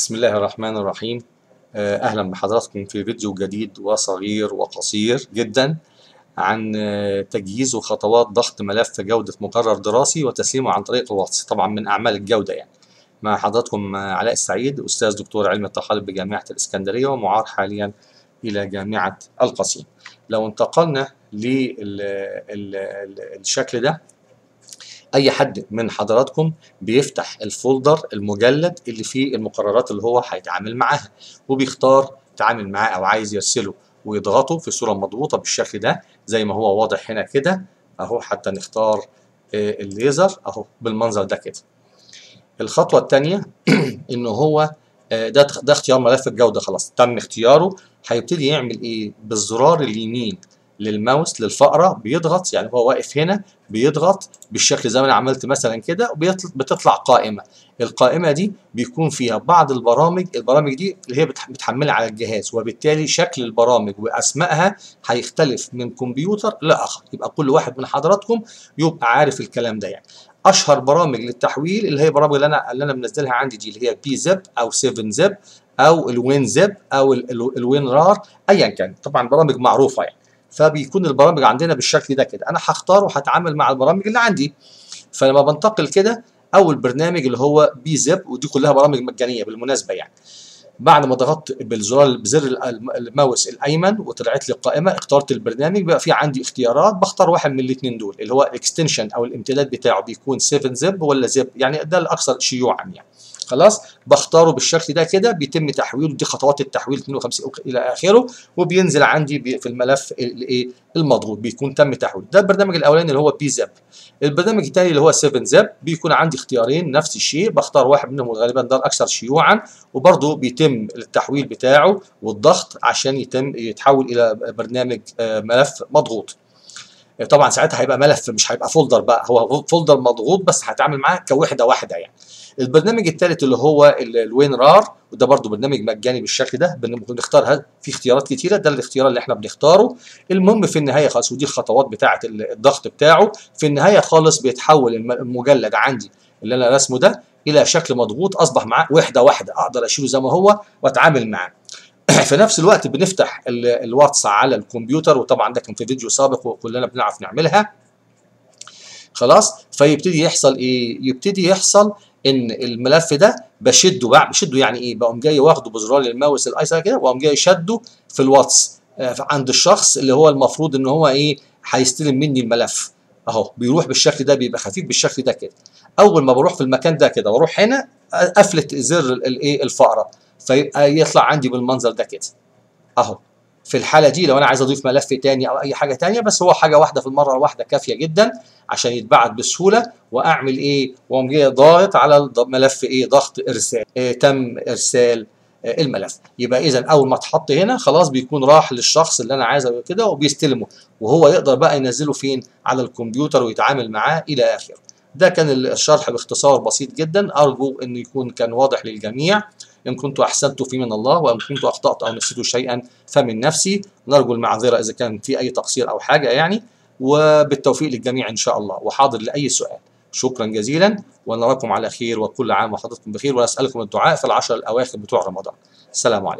بسم الله الرحمن الرحيم. آه، أهلا بحضراتكم في فيديو جديد وصغير وقصير جدا عن آه، تجهيز وخطوات ضغط ملف جودة مقرر دراسي وتسليمه عن طريق الواتس. طبعا من أعمال الجودة يعني. مع حضراتكم آه، علاء السعيد أستاذ دكتور علم الطحالب بجامعة الإسكندرية ومعار حاليا إلى جامعة القصيم. لو انتقلنا للشكل ده أي حد من حضراتكم بيفتح الفولدر المجلد اللي فيه المقررات اللي هو هيتعامل معاها وبيختار يتعامل معاه أو عايز يرسله ويضغطه في صورة مضغوطة بالشكل ده زي ما هو واضح هنا كده أهو حتى نختار الليزر أهو بالمنظر ده كده. الخطوة الثانية إن هو ده ده اختيار ملف الجودة خلاص تم اختياره هيبتدي يعمل إيه؟ بالزرار اليمين للماوس للفأرة بيضغط يعني هو واقف هنا بيضغط بالشكل زي ما أنا عملت مثلا كده وبتطلع قائمة. القائمة دي بيكون فيها بعض البرامج البرامج دي اللي هي بتحملها على الجهاز وبالتالي شكل البرامج وأسمائها هيختلف من كمبيوتر لآخر. يبقى كل واحد من حضراتكم يبقى عارف الكلام ده يعني. أشهر برامج للتحويل اللي هي البرامج اللي أنا اللي أنا منزلها عندي دي اللي هي بي زب أو 7 زب أو ال WinZip أو ال WinRAR ايا كان. طبعا برامج معروفة يعني. فبيكون البرامج عندنا بالشكل ده كده. أنا هختار وهتعامل مع البرامج اللي عندي. فلما بنتقل كده أول برنامج اللي هو بي zip ودي كلها برامج مجانية بالمناسبة يعني. بعد ما ضغطت بالزرار بزر الماوس الأيمن وطلعت لي القائمة اخترت البرنامج. بقى في عندي اختيارات بختار واحد من الاثنين دول اللي هو ال extension أو الامتداد بتاعه بيكون 7 zip ولا zip يعني ده الأكثر شيوعا يعني. خلاص بختاره بالشكل ده كده بيتم تحويله دي خطوات التحويل 52 إلى آخره وبينزل عندي في الملف الايه المضغوط بيكون تم تحويله. ده البرنامج الأولاني اللي هو بي zip البرنامج الثاني اللي هو 7 zip بيكون عندي اختيارين نفس الشيء بختار واحد منهم غالبا ده الاكثر شيوعا وبرضه بيتم التحويل بتاعه والضغط عشان يتم يتحول إلى برنامج ملف مضغوط. طبعا ساعتها هيبقى ملف مش هيبقى folder بقى هو folder مضغوط بس هتعامل معاه كوحدة واحدة يعني. البرنامج الثالث اللي هو الوين رار وده برضو برنامج مجاني بالشكل ده بنختار في اختيارات كتيرة؟ ده الاختيار اللي إحنا بنختاره. المهم في النهاية خالص ودي الخطوات بتاعة الضغط بتاعه. في النهاية خالص بيتحول المجلد عندي اللي أنا رسمه ده إلى شكل مضغوط أصبح معاه وحدة واحدة أقدر أشيله زي ما هو وأتعامل معاه. في نفس الوقت بنفتح الواتس على الكمبيوتر وطبعا ده كان في فيديو سابق وكلنا بنعرف نعملها. خلاص؟ فيبتدي يحصل إيه؟ يبتدي يحصل إن الملف ده بشده بقى بشده يعني إيه؟ بقوم جاي واخده بزرار الماوس الايسر كده وأقوم جاي شده في الواتس عند الشخص اللي هو المفروض إن هو إيه؟ هيستلم مني الملف. أهو بيروح بالشكل ده بيبقى خفيف بالشكل ده كده. أول ما بروح في المكان ده كده وأروح هنا قفلت زر الايه فيبقى يطلع عندي بالمنظر ده كده أهو في الحالة دي لو أنا عايز أضيف ملف تاني أو أي حاجة تانية بس هو حاجة واحدة في المرة الواحدة كافية جدا عشان يتبعت بسهولة وأعمل إيه؟ وأقوم جاي ضاغط على ملف إيه؟ ضغط إرسال إيه تم إرسال إيه الملف يبقى إذا أول ما اتحط هنا خلاص بيكون راح للشخص اللي أنا عايزه كده وبيستلمه وهو يقدر بقى ينزله فين؟ على الكمبيوتر ويتعامل معاه إلى آخره. ده كان الشرح باختصار بسيط جدا أرجو أن يكون كان واضح للجميع إن كنت أحسنت في من الله وإن كنت أخطأت أو نسيت شيئا فمن نفسي. نرجو المعذرة إذا كان في أي تقصير أو حاجة يعني وبالتوفيق للجميع إن شاء الله. وحاضر لأي سؤال. شكرا جزيلا ونراكم على خير وكل عام وحضرتكم بخير ونسألكم الدعاء في العشر الأواخر بتوع رمضان. السلام عليكم.